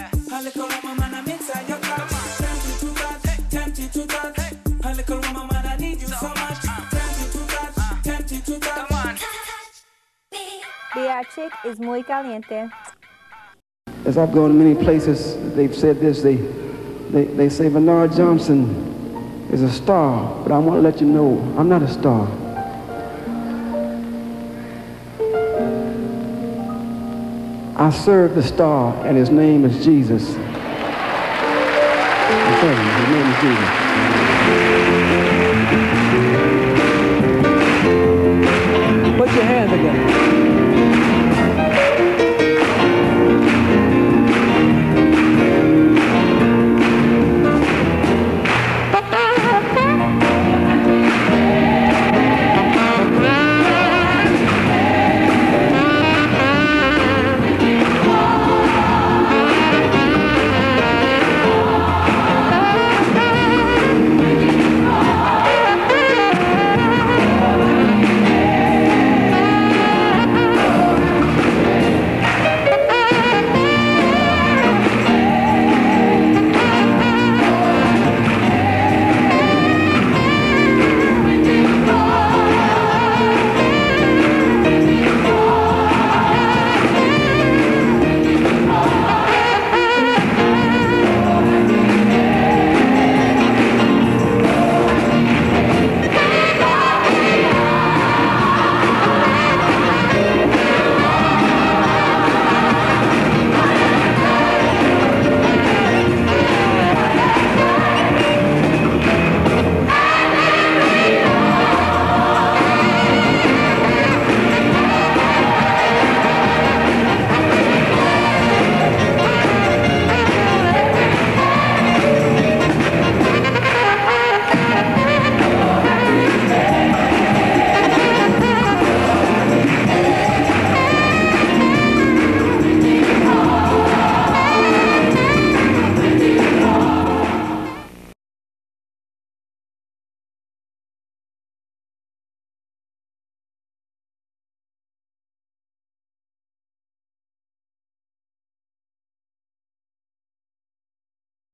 to touch. A little woman, man, I'm inside your car. Tempted to touch, tempted to touch. A little woman, man, I need you so much. Tempted to touch, tempted to touch. The chick is muy caliente. As I've gone to many places, they've said this. They, they, they say Vernard Johnson is a star, but I want to let you know I'm not a star. I serve the star, and his name is Jesus. His name is Jesus.